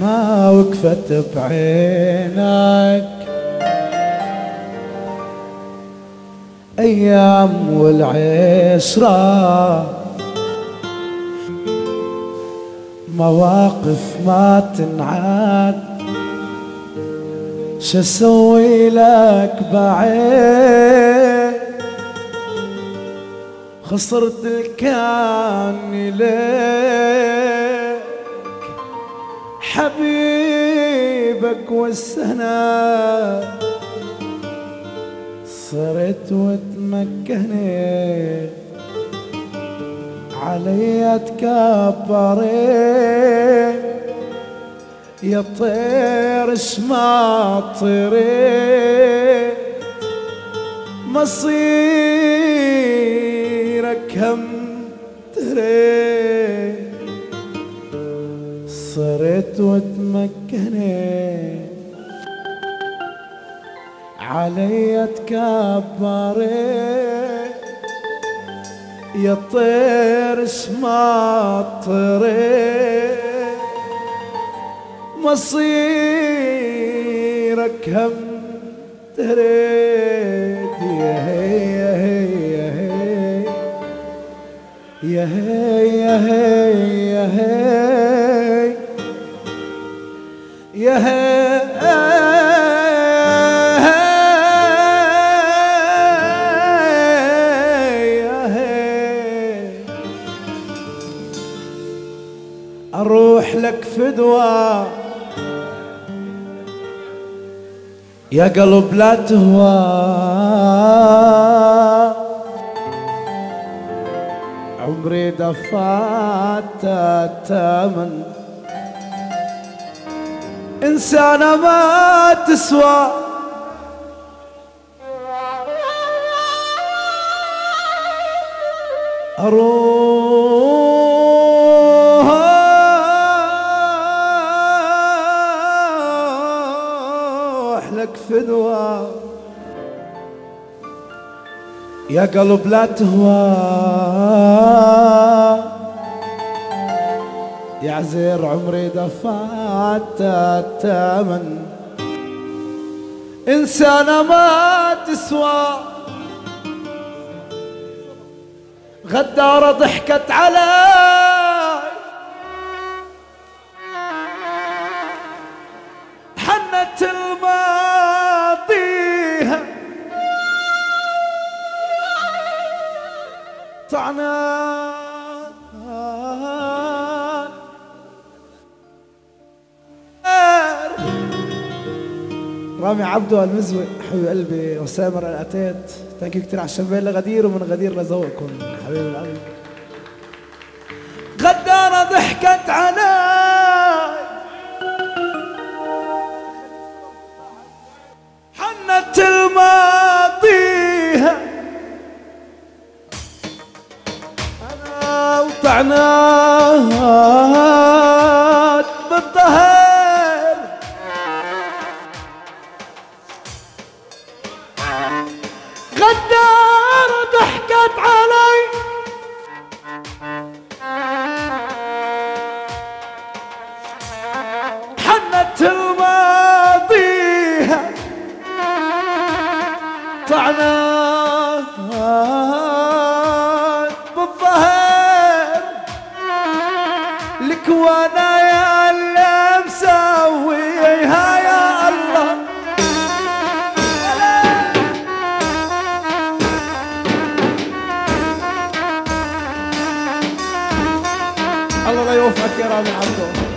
ما وقفت بعينك أيام والعشرة. مواقف ما تنعاد. شو أسوي لك بعين خسرت الكان ليك حبيبك والسنة صرت وتمكنت علي تكبرت يا طير ما طريت مصيرك هم تريت صرت وتمكنت علي تكبرت يا طير طريت مصيرك هم تريد. يا هي يا هي. يا هي يا هي يا هي. يا هي أروح لك فدوى. يا قلب لا تهوى. عمري دفعت الثمن. إنسانة ما تسوى. أروح فدوى. يا قلب لا تهوى. يا عزير عمري دفعت الثمن. إنسانة ما تسوى. غدارة ضحكت علي طعنان رامي عبدو المزوي حبيب قلبي وسامر الأتات. ثانك يو كثير على الشباب لغدير ومن غدير لذوقكم حبيب القلب. غدارة ضحكت علي انا لا يوفقك يا رامي عبده.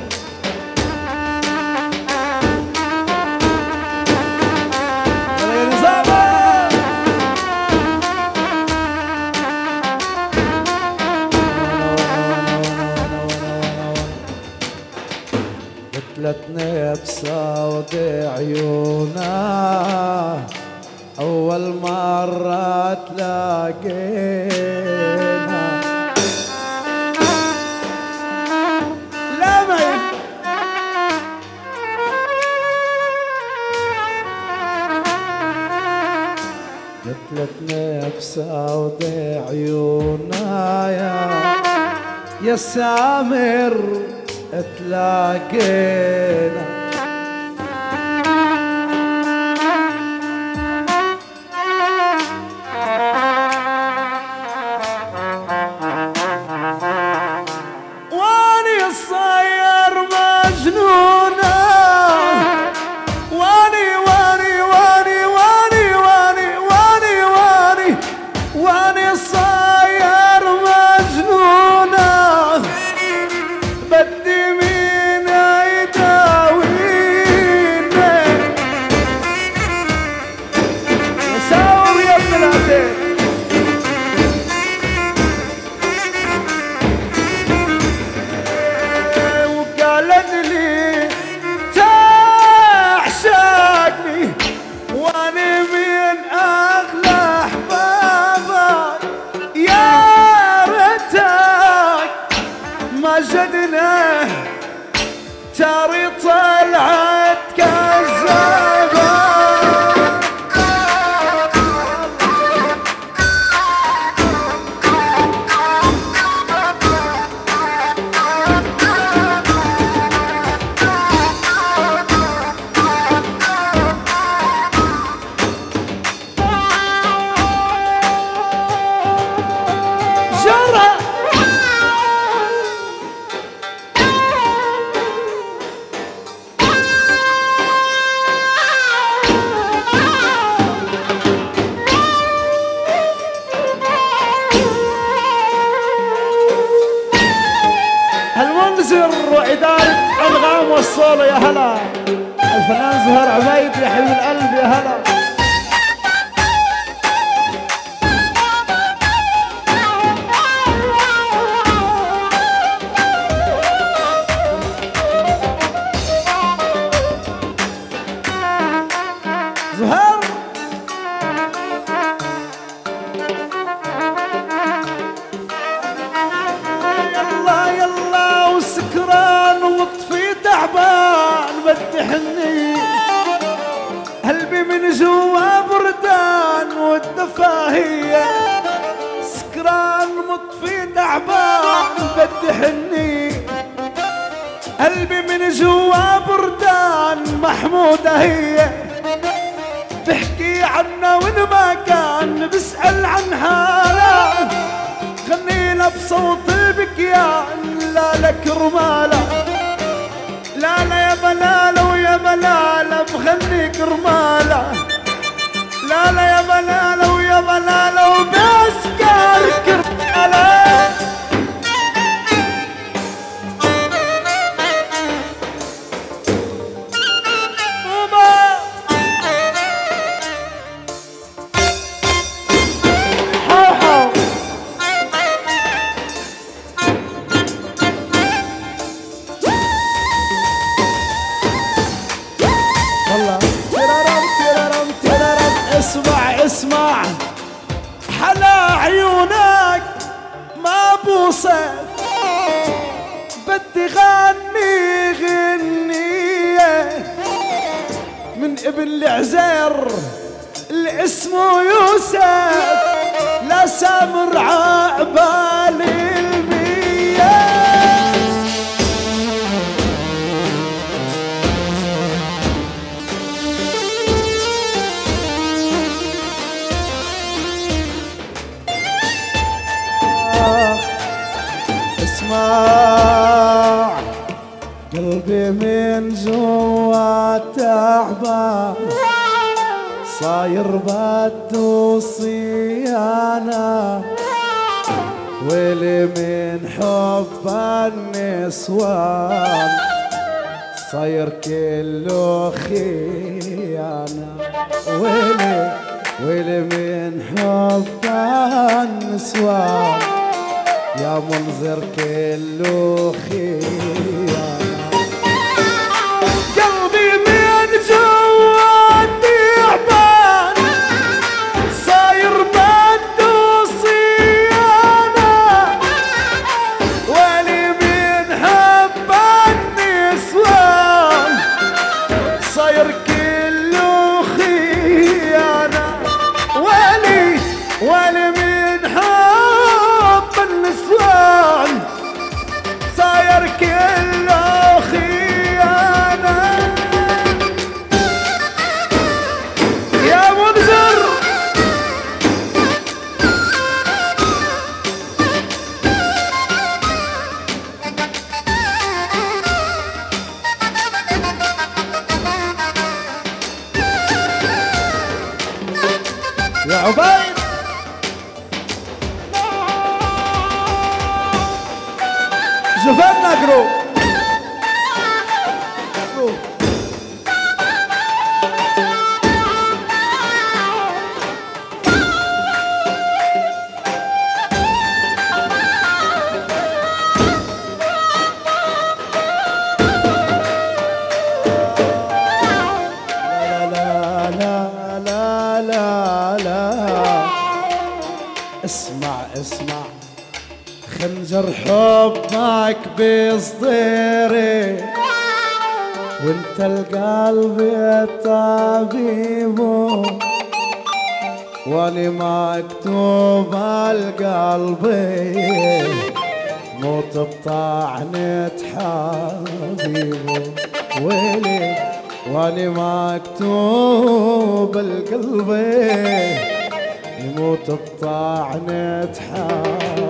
قتلتني بسود عيونا أول مرة تلاقينا قتلتنا بسود عيونايا يا سامر تلاقينا تعبان بدي حني قلبي من جوا بردان والدفاهية سكران مطفي تعبان بدي حني قلبي من جوا بردان محمودة هي. بحكي عنا وين ما كان بسأل عن حاله غني له بصوت البكيان لا لك رماله بلالة ويا بلالة بخليك رمالة. لا لا يا بلالة ويا بلالة وبسكرك رمالة بدي غني غنية من ابن العزير اللي اسمه يوسف لا سامر عقبال قلبي من جوا تعبان صاير بده صيانة. ويلي من حب النسوان. صاير كله خيانة. ويلي ويلي من حب النسوان. يا منظر كله خيانة. لا لا اسمع اسمع خنجر حبك بصديري وانت القلب الطبيب واني مكتوب قلبي موت بطعنة حبيبه. ويلي؟ واني مكتوب القلبي يموت بطعنة حبيبه.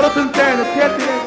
loro tu interno, ti